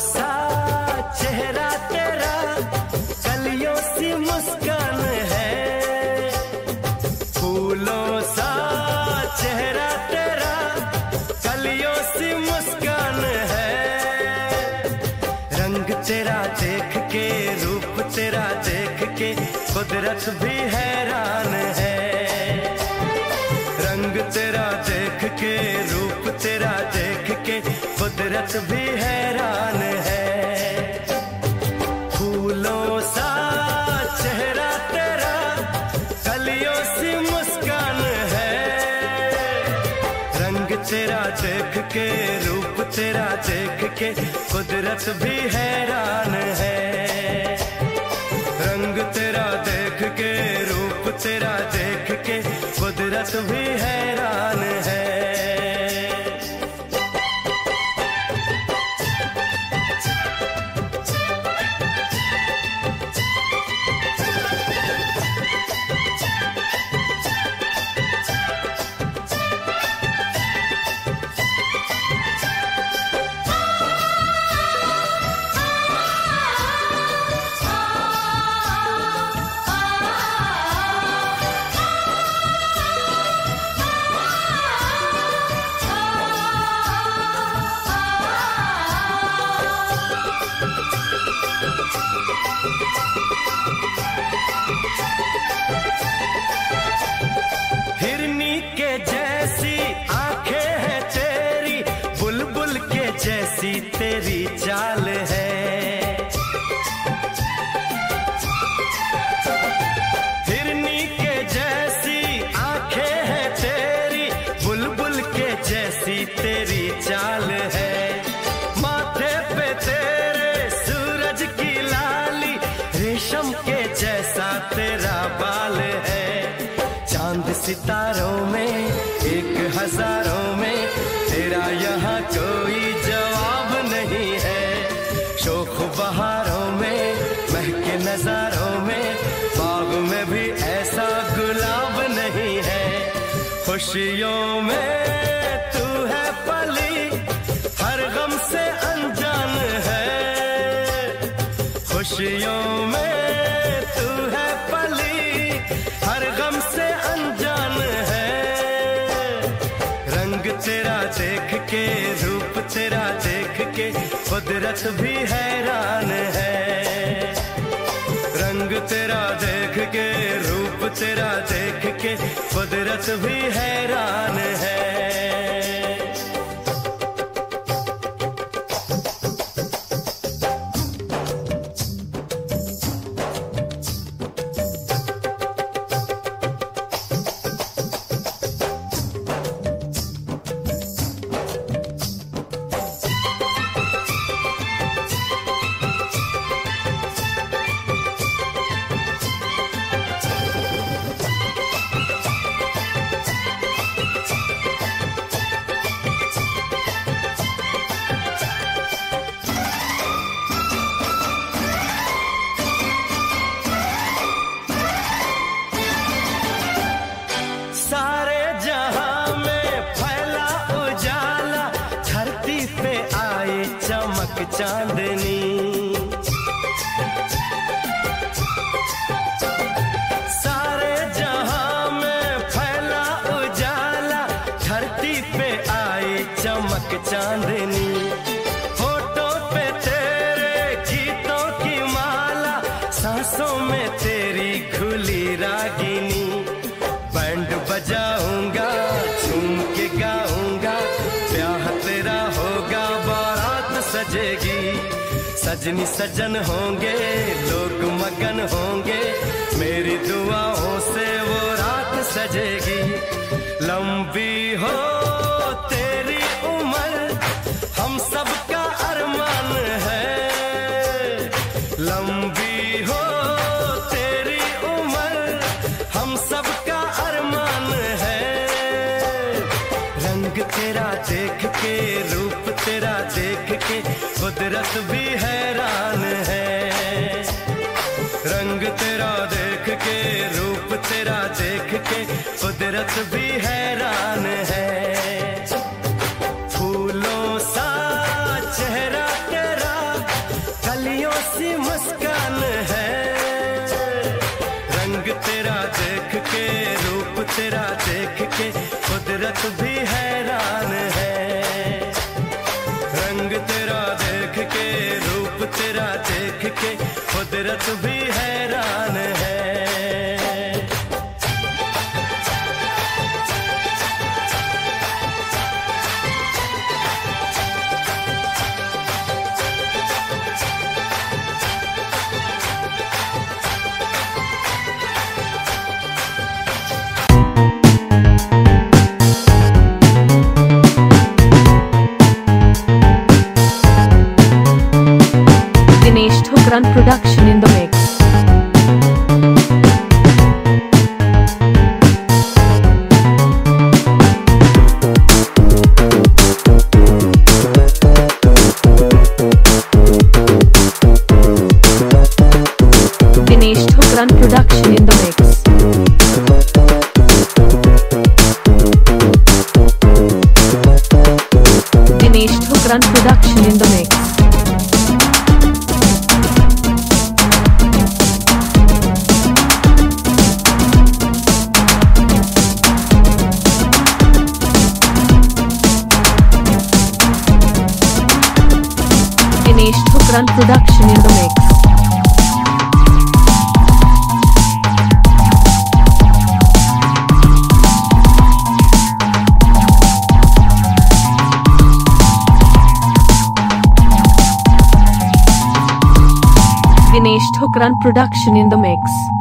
सा चेहरा तेरा, कलियों सी मुस्कान है। फूलों सा चेहरा तेरा, कलियों सी मुस्कान है। रंग तेरा देख के, रूप तेरा देख के, कुदरत भी हैरान है। रंग तेरा देख के, रूप तेरा देख के, कुदरत भी हैरान तेरा देख के, रूप तेरा देख के, कुदरत भी हैरान है। रंग तेरा देख के, रूप तेरा देख के, कुदरत भी हैरान है जैसी तेरी चाल है। हिरनी के जैसी आँखें हैं तेरी, बुलबुल के जैसी तेरी चाल है। माथे पे तेरे सूरज की लाली, रेशम के जैसा तेरा बाल है। चाँद सितारों में, एक हज़ारों में, तेरा यहाँ कोई खुशियों में तू है पली, हर गम से अनजान है। खुशियों में तू है पली, हर गम से अनजान है। रंग तेरा देख के, रूप तेरा देख के, कुदरत भी हैरान है तेरा देख के कुदरत भी हैरान है। चांदनी। सारे जहाँ में फैला उजाला धरती पे आए चमक चांदनी। सजेगी। सजनी सजन होंगे, लोग मगन होंगे। मेरी दुआओं से वो रात सजेगी। लंबी हो तेरी देख के, रूप तेरा देख के, कुदरत भी हैरान है। रंग तेरा देख के, रूप तेरा देख के, कुदरत भी हैरान है। कुदरत भी हैरान है Dinesh production Dinesh production in the mix. Dinesh Thukran production in the mix. Dinesh Thukran production in the mix.